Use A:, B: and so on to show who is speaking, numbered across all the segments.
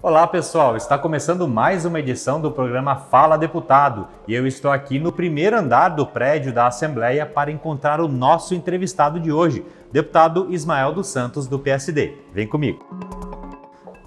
A: Olá pessoal, está começando mais uma edição do programa Fala Deputado e eu estou aqui no primeiro andar do prédio da Assembleia para encontrar o nosso entrevistado de hoje, deputado Ismael dos Santos do PSD. Vem comigo.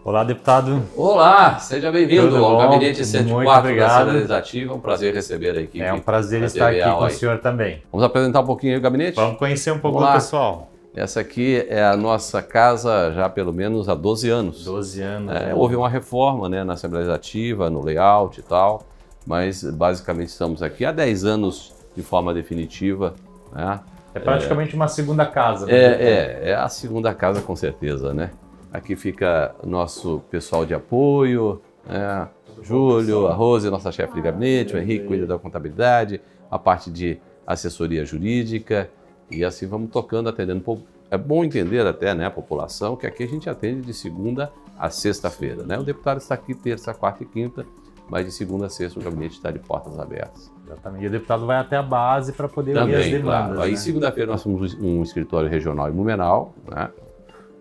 A: Olá, deputado.
B: Olá, seja bem-vindo ao Gabinete 104
A: da
B: Assembleia Legislativa. É um prazer receber a equipe.
A: É um prazer estar aqui com o senhor também.
B: Vamos apresentar um pouquinho aí o gabinete?
A: Vamos conhecer um pouco do pessoal.
B: Essa aqui é a nossa casa já pelo menos há 12 anos.
A: 12 anos.
B: É, houve uma reforma né, na Assembleia Legislativa, no layout e tal, mas basicamente estamos aqui há 10 anos de forma definitiva. Né?
A: É praticamente é, uma segunda casa.
B: Né? É, é, é a segunda casa com certeza, né? Aqui fica nosso pessoal de apoio, né? Júlio, a Rose, nossa chefe de gabinete, o Henrique cuida da contabilidade, a parte de assessoria jurídica, e assim vamos tocando, atendendo. É bom entender até né, a população que aqui a gente atende de segunda a sexta-feira. Né? O deputado está aqui terça, quarta e quinta, mas de segunda a sexta o gabinete está de portas abertas.
A: Exatamente. E o deputado vai até a base para poder Também, as demandas. Claro.
B: Aí né? segunda-feira nós temos um escritório regional em Blumenau. Né?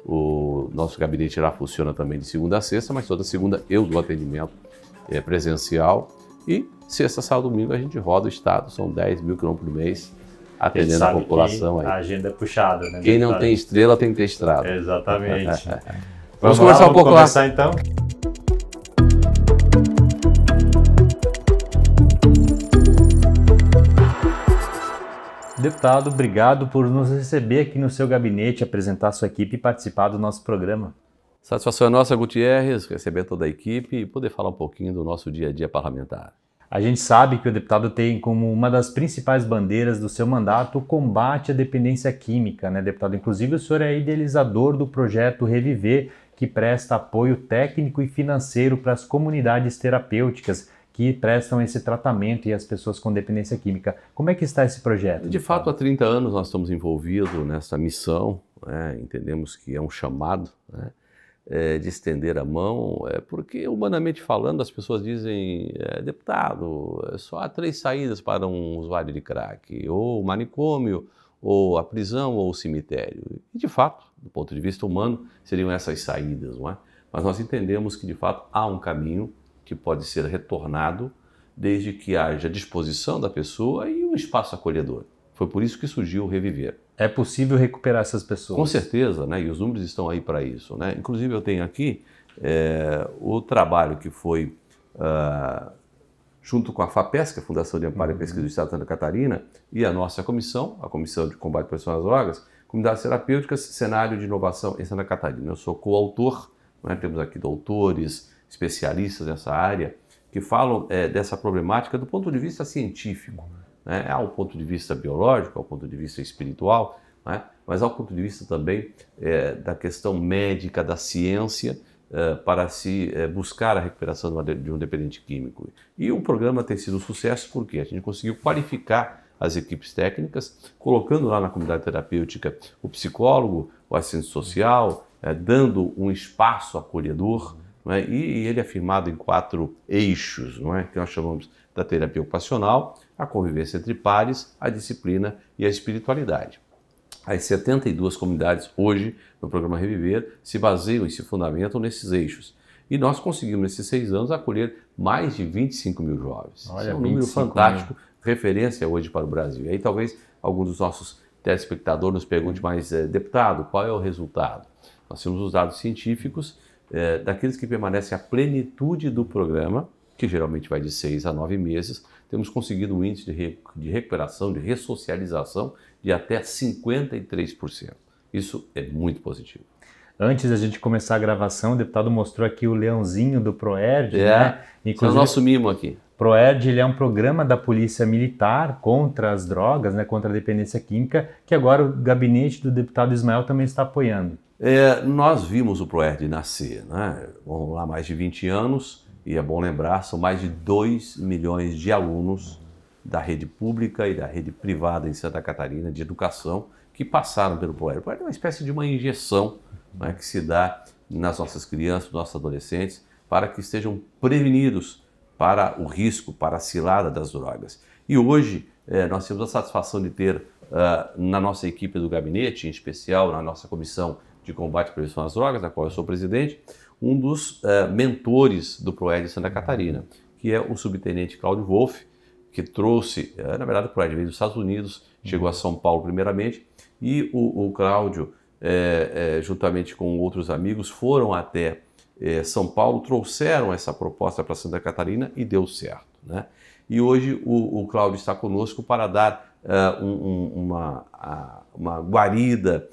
B: O nosso gabinete lá funciona também de segunda a sexta, mas toda segunda eu dou atendimento é, presencial. E sexta, sábado, domingo a gente roda o estado, são 10 mil quilômetros por mês atendendo a população aí.
A: A agenda é puxada, né?
B: Quem não tem estrela tem que ter estrada.
A: Exatamente.
B: vamos, vamos conversar lá, um pouco
A: começar,
B: lá.
A: então. Deputado, obrigado por nos receber aqui no seu gabinete, apresentar sua equipe e participar do nosso programa.
B: Satisfação é nossa, Gutierrez, receber toda a equipe e poder falar um pouquinho do nosso dia a dia parlamentar.
A: A gente sabe que o deputado tem como uma das principais bandeiras do seu mandato o combate à dependência química, né, deputado? Inclusive, o senhor é idealizador do projeto Reviver, que presta apoio técnico e financeiro para as comunidades terapêuticas que prestam esse tratamento e as pessoas com dependência química. Como é que está esse projeto?
B: De fato, há 30 anos nós estamos envolvidos nessa missão, né? entendemos que é um chamado, né? É, de estender a mão, é porque, humanamente falando, as pessoas dizem, é, deputado, é só há três saídas para um usuário de crack, ou o manicômio, ou a prisão, ou o cemitério. E, de fato, do ponto de vista humano, seriam essas saídas, não é? Mas nós entendemos que, de fato, há um caminho que pode ser retornado desde que haja disposição da pessoa e um espaço acolhedor. Foi por isso que surgiu o Reviver.
A: É possível recuperar essas pessoas?
B: Com certeza, né? E os números estão aí para isso, né? Inclusive eu tenho aqui é, o trabalho que foi uh, junto com a FAPESC, a Fundação de Amparo e uhum. Pesquisa do Estado de Santa Catarina, e a nossa comissão, a Comissão de Combate à Pressão às Drogas, Comunidades Terapêuticas, Cenário de Inovação em Santa Catarina. Eu sou coautor, né? temos aqui doutores, especialistas nessa área, que falam é, dessa problemática do ponto de vista científico né? ao ponto de vista biológico, ao ponto de vista espiritual, né? mas ao ponto de vista também é, da questão médica, da ciência, é, para se é, buscar a recuperação de um dependente químico. E o programa tem sido um sucesso porque a gente conseguiu qualificar as equipes técnicas, colocando lá na comunidade terapêutica o psicólogo, o assistente social, é, dando um espaço acolhedor, é? e, e, ele é firmado em quatro eixos, não é? que nós chamamos da terapia ocupacional, a convivência entre pares, a disciplina e a espiritualidade. As 72 comunidades hoje no programa Reviver se baseiam e se fundamentam nesses eixos. E nós conseguimos, nesses seis anos, acolher mais de 25 mil jovens. Olha, Isso é um número fantástico, mil. referência hoje para o Brasil. E aí talvez algum dos nossos telespectadores nos pergunte mais, eh, deputado, qual é o resultado? Nós temos os dados científicos eh, daqueles que permanecem à plenitude do programa, que geralmente vai de seis a nove meses, temos conseguido um índice de, re, de recuperação, de ressocialização de até 53%. Isso é muito positivo.
A: Antes da gente começar a gravação, o deputado mostrou aqui o leãozinho do Proerd,
B: é, né? Inclusive, é o nosso mimo aqui.
A: Proerd ele é um programa da Polícia Militar contra as drogas, né, contra a dependência química, que agora o gabinete do deputado Ismael também está apoiando.
B: É, nós vimos o Proerd nascer, né? Vamos lá, mais de 20 anos, e é bom lembrar, são mais de 2 milhões de alunos da rede pública e da rede privada em Santa Catarina de educação que passaram pelo ProER. O ProER é uma espécie de uma injeção né, que se dá nas nossas crianças, nossos adolescentes, para que estejam prevenidos para o risco, para a cilada das drogas. E hoje é, nós temos a satisfação de ter uh, na nossa equipe do gabinete, em especial na nossa comissão de combate à prevenção às drogas, da qual eu sou presidente, um dos uh, mentores do PROED de Santa Catarina, que é o subtenente Claudio Wolff, que trouxe, uh, na verdade o PROED veio dos Estados Unidos, chegou a São Paulo primeiramente, e o, o Cláudio, é, é, juntamente com outros amigos, foram até é, São Paulo, trouxeram essa proposta para Santa Catarina e deu certo. Né? E hoje o, o Cláudio está conosco para dar uh, um, um, uma, uma guarida,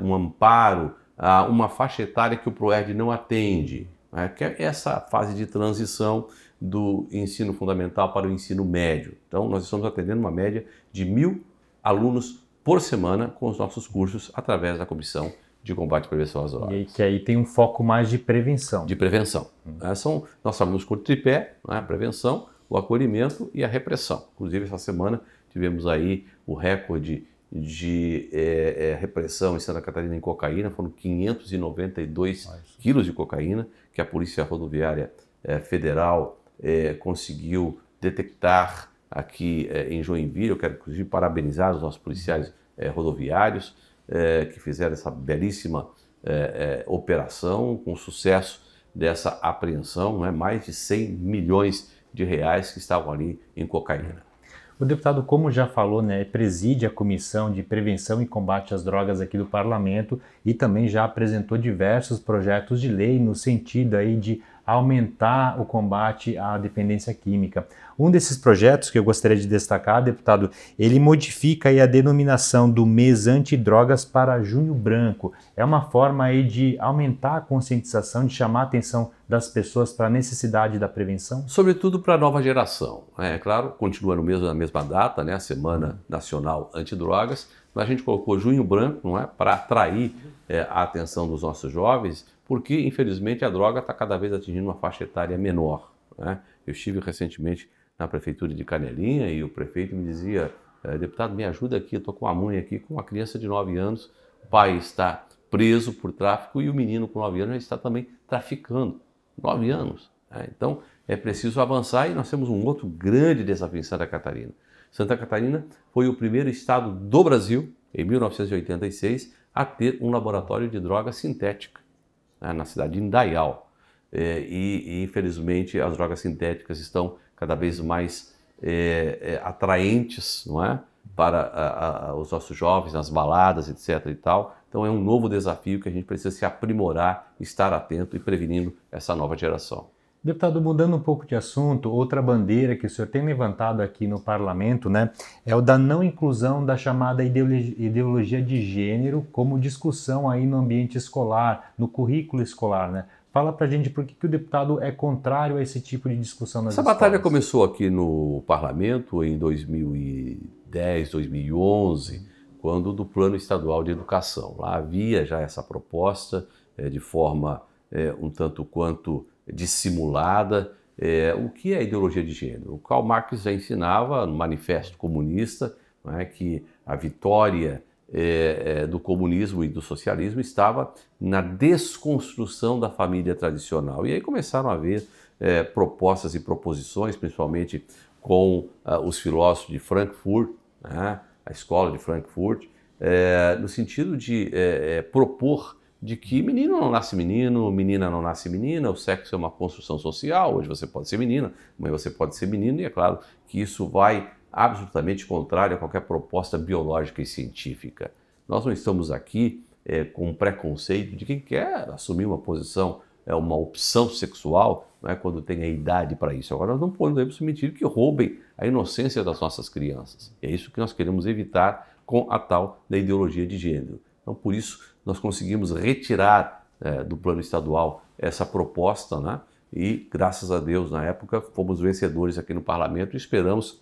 B: um amparo a uma faixa etária que o ProERD não atende, né? que é essa fase de transição do ensino fundamental para o ensino médio. Então, nós estamos atendendo uma média de mil alunos por semana com os nossos cursos através da Comissão de Combate e Prevenção às Drogas.
A: E que aí tem um foco mais de prevenção.
B: De prevenção. Hum. São, nós trabalhamos com o tripé, né, a prevenção, o acolhimento e a repressão. Inclusive, essa semana tivemos aí o recorde de é, é, repressão em Santa Catarina em cocaína, foram 592 Nossa. quilos de cocaína que a Polícia Rodoviária é, Federal conseguiu detectar aqui em Joinville. Eu quero, inclusive, parabenizar os nossos policiais rodoviários que fizeram essa belíssima operação com sucesso dessa apreensão, né? mais de 100 milhões de reais que estavam ali em cocaína.
A: O deputado, como já falou, né, preside a Comissão de Prevenção e Combate às Drogas aqui do Parlamento e também já apresentou diversos projetos de lei no sentido aí de aumentar o combate à dependência química. Um desses projetos que eu gostaria de destacar, deputado, ele modifica a denominação do mês antidrogas para junho branco. É uma forma aí de aumentar a conscientização, de chamar a atenção das pessoas para a necessidade da prevenção?
B: Sobretudo para a nova geração. É claro, continua no mesmo, na mesma data, né, a Semana Nacional Antidrogas, mas a gente colocou junho branco, não é, para atrair é, a atenção dos nossos jovens, porque infelizmente a droga está cada vez atingindo uma faixa etária menor. Né? Eu estive recentemente na prefeitura de Canelinha e o prefeito me dizia, eh, deputado, me ajuda aqui, estou com uma mãe aqui com uma criança de 9 anos, o pai está preso por tráfico e o menino com 9 anos já está também traficando. 9 anos. Né? Então é preciso avançar e nós temos um outro grande desafio em Santa Catarina. Santa Catarina foi o primeiro estado do Brasil, em 1986, a ter um laboratório de droga sintética, né, na cidade de Indaial. É, e, e, infelizmente as drogas sintéticas estão cada vez mais é, é, atraentes, não é? Para a, a, os nossos jovens, nas baladas, etc. e tal. Então é um novo desafio que a gente precisa se aprimorar, estar atento e prevenindo essa nova geração.
A: Deputado, mudando um pouco de assunto, outra bandeira que o senhor tem levantado aqui no parlamento, né, é o da não inclusão da chamada ideologia de gênero como discussão aí no ambiente escolar, no currículo escolar, né? Fala pra gente por que, que o deputado é contrário a esse tipo de discussão nas
B: Essa
A: escolas.
B: batalha começou aqui no parlamento em 2010, 2011, quando do Plano Estadual de Educação. Lá havia já essa proposta é, de forma é, um tanto quanto dissimulada. É, o que é ideologia de gênero? O Karl Marx já ensinava no Manifesto Comunista é, que a vitória é, é, do comunismo e do socialismo estava na desconstrução da família tradicional. E aí começaram a haver é, propostas e proposições, principalmente com uh, os filósofos de Frankfurt, né, a escola de Frankfurt, é, no sentido de propor de que menino não nasce menino, menina não nasce menina, o sexo é uma construção social, hoje você pode ser menina, amanhã você pode ser menino, e é claro que isso vai absolutamente contrário a qualquer proposta biológica e científica. Nós não estamos aqui é, com um preconceito de quem quer assumir uma posição, é, uma opção sexual, não é, quando tem a idade para isso. Agora, nós não podemos permitir que roubem a inocência das nossas crianças. é isso que nós queremos evitar com a tal da ideologia de gênero. Então, por isso, nós conseguimos retirar é, do plano estadual essa proposta, né? E, graças a Deus, na época, fomos vencedores aqui no parlamento e esperamos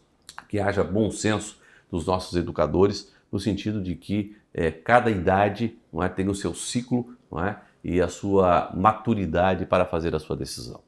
B: que haja bom senso dos nossos educadores, no sentido de que é, cada idade não é, tem o seu ciclo não é, e a sua maturidade para fazer a sua decisão.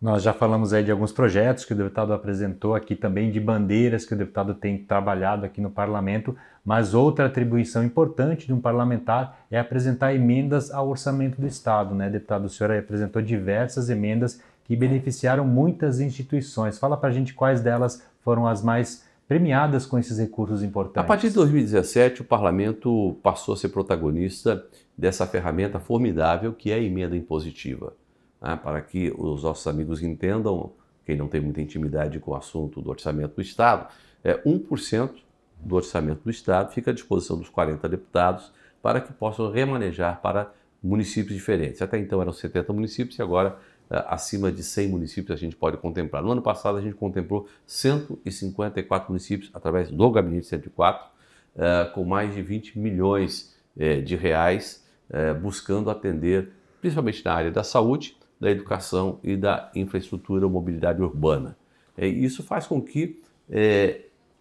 A: Nós já falamos aí de alguns projetos que o deputado apresentou aqui também, de bandeiras que o deputado tem trabalhado aqui no parlamento, mas outra atribuição importante de um parlamentar é apresentar emendas ao orçamento do Estado, né, deputado? O senhor apresentou diversas emendas que beneficiaram muitas instituições. Fala para a gente quais delas foram as mais premiadas com esses recursos importantes.
B: A partir de 2017, o parlamento passou a ser protagonista dessa ferramenta formidável que é a emenda impositiva. Né, para que os nossos amigos entendam, quem não tem muita intimidade com o assunto do orçamento do Estado, é 1% do orçamento do Estado fica à disposição dos 40 deputados para que possam remanejar para municípios diferentes. Até então eram 70 municípios e agora eh, acima de 100 municípios a gente pode contemplar. No ano passado a gente contemplou 154 municípios através do Gabinete 104, eh, com mais de 20 milhões eh, de reais, buscando atender, principalmente na área da saúde, da educação e da infraestrutura ou mobilidade urbana. Isso faz com que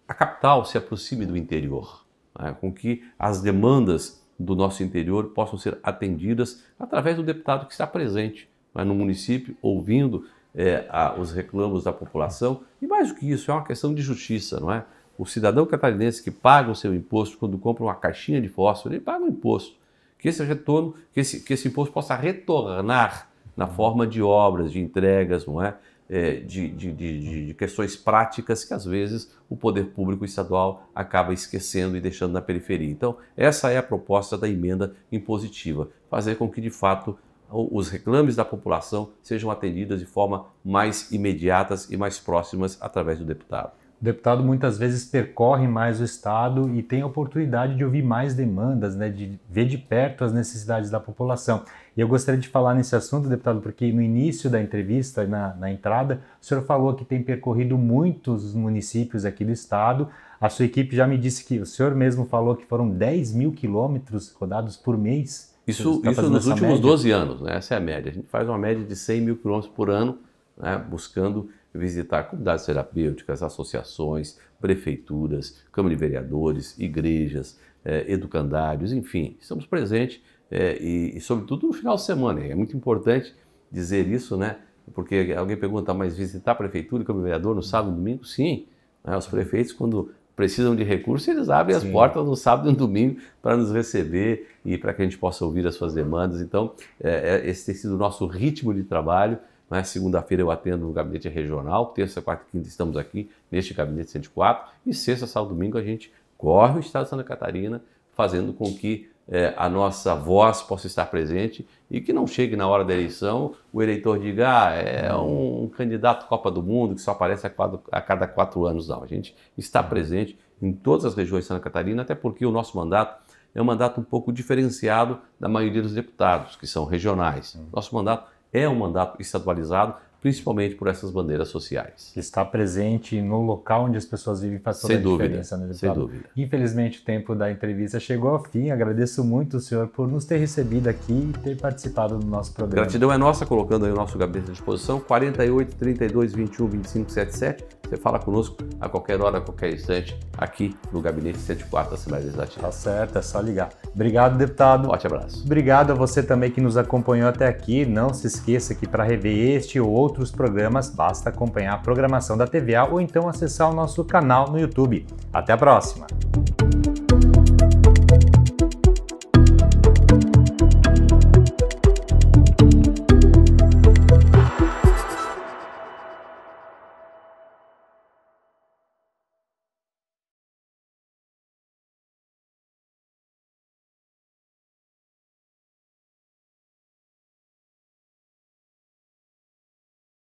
B: a capital se aproxime do interior, né? com que as demandas do nosso interior possam ser atendidas através do deputado que está presente né, no município, ouvindo é, a, os reclamos da população. E mais do que isso, é uma questão de justiça, não é? O cidadão catarinense que paga o seu imposto quando compra uma caixinha de fósforo, ele paga o imposto. Que esse retorno, que esse, que esse imposto possa retornar na forma de obras, de entregas, não é? é, de, de, de, de, questões práticas que às vezes o poder público estadual acaba esquecendo e deixando na periferia. Então, essa é a proposta da emenda impositiva: fazer com que de fato os reclames da população sejam atendidos de forma mais imediatas e mais próximas através do deputado.
A: O deputado muitas vezes percorre mais o Estado e tem a oportunidade de ouvir mais demandas, né, de ver de perto as necessidades da população. E eu gostaria de falar nesse assunto, deputado, porque no início da entrevista, na, na entrada, o senhor falou que tem percorrido muitos municípios aqui do Estado. A sua equipe já me disse que o senhor mesmo falou que foram 10 mil quilômetros rodados por mês.
B: Isso, tá isso nos últimos média? 12 anos, né? essa é a média. A gente faz uma média de 100 mil quilômetros por ano, né? buscando visitar comunidades terapêuticas, associações, prefeituras, Câmara de Vereadores, igrejas, eh, educandários, enfim, estamos presentes eh, e, e, sobretudo, no final de semana. É muito importante dizer isso, né? Porque alguém pergunta, mas visitar a prefeitura e Câmara de Vereador no sábado e domingo? Sim. Né? Os prefeitos, quando precisam de recursos, eles abrem Sim. as portas no sábado e no domingo para nos receber e para que a gente possa ouvir as suas demandas. Então, é, esse tem sido o nosso ritmo de trabalho né? Segunda-feira eu atendo no gabinete regional, terça, quarta e quinta estamos aqui neste gabinete 104 e sexta, sábado domingo a gente corre o estado de Santa Catarina, fazendo com que é, a nossa voz possa estar presente e que não chegue na hora da eleição o eleitor diga ah, é um candidato Copa do Mundo que só aparece a, quatro, a cada quatro anos. Não, a gente está presente em todas as regiões de Santa Catarina, até porque o nosso mandato é um mandato um pouco diferenciado da maioria dos deputados, que são regionais. Nosso mandato é um mandato estadualizado, principalmente por essas bandeiras sociais.
A: Estar presente no local onde as pessoas vivem faz toda sem a dúvida, diferença, né,
B: Sem dúvida.
A: Infelizmente, o tempo da entrevista chegou ao fim. Agradeço muito o senhor por nos ter recebido aqui e ter participado do nosso programa.
B: Gratidão é nossa, colocando aí o nosso gabinete à disposição, 48 32 21 25 77. Você fala conosco a qualquer hora, a qualquer instante, aqui no Gabinete 104 da Assembleia Legislativa.
A: Tá certo, é só ligar. Obrigado, deputado.
B: Forte abraço.
A: Obrigado a você também que nos acompanhou até aqui. Não se esqueça que para rever este ou outros programas, basta acompanhar a programação da TVA ou então acessar o nosso canal no YouTube. Até a próxima!